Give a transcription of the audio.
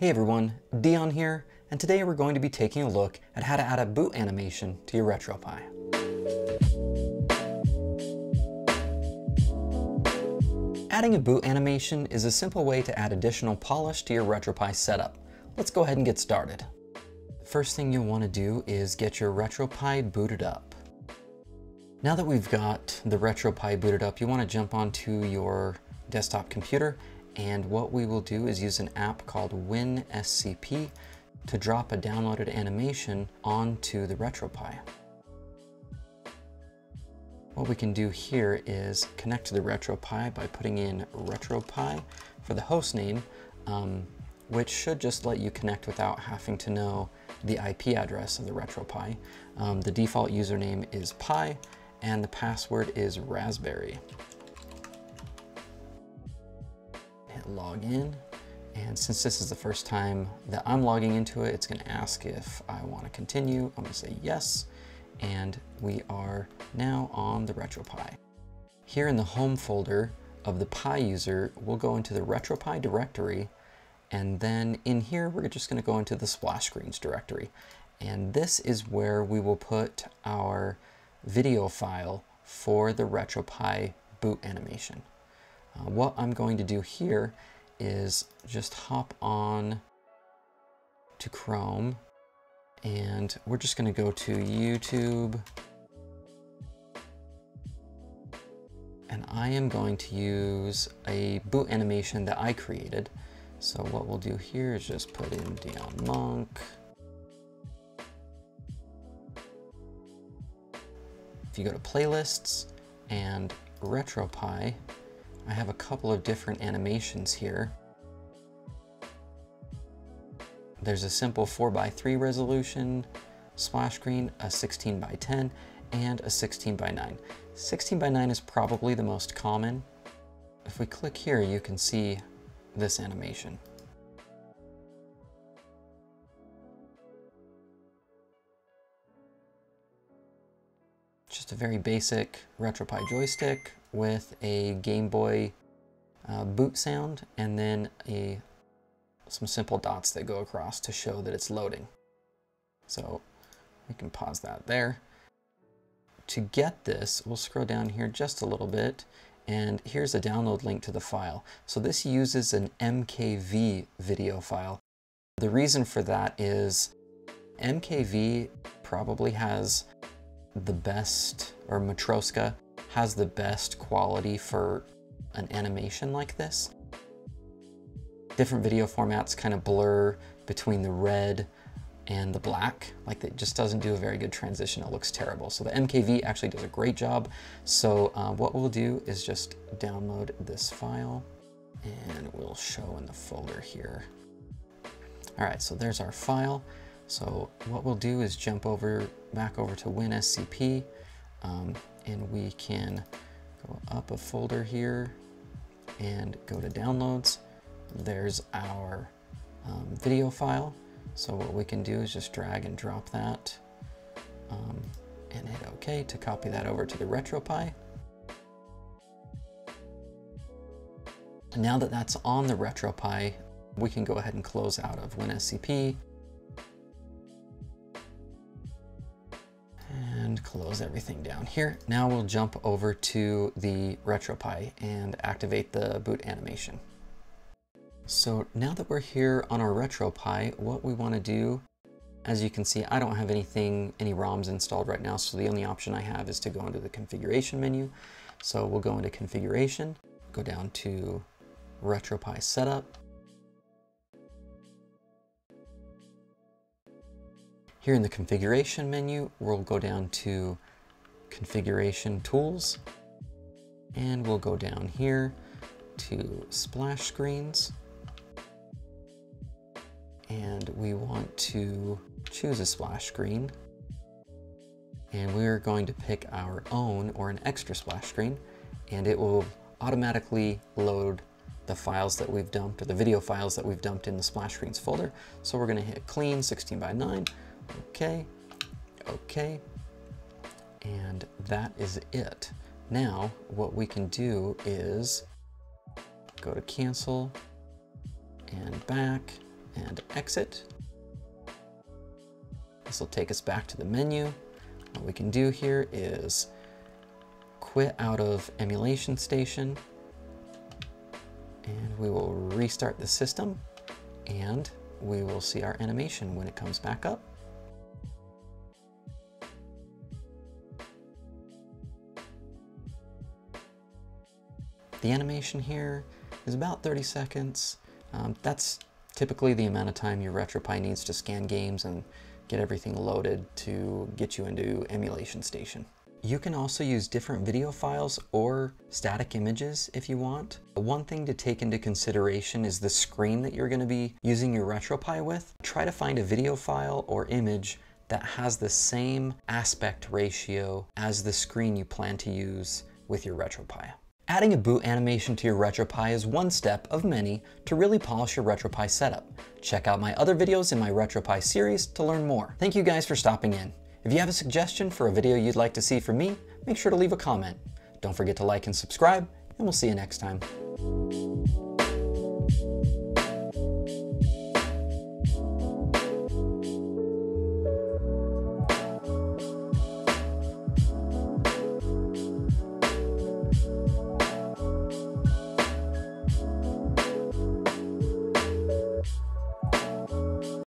Hey everyone, Dion here, and today we're going to be taking a look at how to add a boot animation to your RetroPie. Adding a boot animation is a simple way to add additional polish to your RetroPie setup. Let's go ahead and get started. First thing you'll want to do is get your RetroPie booted up. Now that we've got the RetroPie booted up, you want to jump onto your desktop computer and what we will do is use an app called WinSCP to drop a downloaded animation onto the RetroPie. What we can do here is connect to the RetroPie by putting in RetroPie for the host name, um, which should just let you connect without having to know the IP address of the RetroPie. Um, the default username is Pi, and the password is Raspberry. Log in. And since this is the first time that I'm logging into it, it's gonna ask if I wanna continue. I'm gonna say yes. And we are now on the RetroPie. Here in the home folder of the Pi user, we'll go into the RetroPie directory. And then in here, we're just gonna go into the splash screens directory. And this is where we will put our video file for the RetroPie boot animation. Uh, what I'm going to do here is just hop on to Chrome and we're just going to go to YouTube and I am going to use a boot animation that I created. So what we'll do here is just put in Dion Munk. If you go to playlists and RetroPie, I have a couple of different animations here. There's a simple 4x3 resolution splash screen, a 16 by 10, and a 16 by 9. 16 by 9 is probably the most common. If we click here, you can see this animation. Just a very basic RetroPie joystick with a Game Boy uh, boot sound and then a some simple dots that go across to show that it's loading. So we can pause that there. To get this, we'll scroll down here just a little bit and here's a download link to the file. So this uses an MKV video file. The reason for that is MKV probably has the best, or Matroska has the best quality for an animation like this. Different video formats kind of blur between the red and the black. Like it just doesn't do a very good transition. It looks terrible. So the MKV actually does a great job. So uh, what we'll do is just download this file and we'll show in the folder here. All right, so there's our file. So what we'll do is jump over back over to WinSCP um, and we can go up a folder here and go to downloads. There's our um, video file. So what we can do is just drag and drop that um, and hit OK to copy that over to the RetroPie. now that that's on the RetroPie, we can go ahead and close out of WinSCP close everything down here. Now we'll jump over to the RetroPie and activate the boot animation. So now that we're here on our RetroPie, what we want to do, as you can see, I don't have anything, any ROMs installed right now, so the only option I have is to go into the configuration menu. So we'll go into configuration, go down to RetroPie setup, Here in the configuration menu, we'll go down to configuration tools and we'll go down here to splash screens and we want to choose a splash screen and we're going to pick our own or an extra splash screen and it will automatically load the files that we've dumped or the video files that we've dumped in the splash screens folder. So we're gonna hit clean 16 by 9 Okay, okay, and that is it. Now, what we can do is go to cancel and back, and exit. This will take us back to the menu. What we can do here is quit out of emulation station and we will restart the system and we will see our animation when it comes back up. The animation here is about 30 seconds. Um, that's typically the amount of time your RetroPie needs to scan games and get everything loaded to get you into Emulation Station. You can also use different video files or static images if you want. One thing to take into consideration is the screen that you're going to be using your RetroPie with. Try to find a video file or image that has the same aspect ratio as the screen you plan to use with your RetroPie. Adding a boot animation to your RetroPie is one step of many to really polish your RetroPie setup. Check out my other videos in my RetroPie series to learn more. Thank you guys for stopping in. If you have a suggestion for a video you'd like to see from me, make sure to leave a comment. Don't forget to like and subscribe, and we'll see you next time.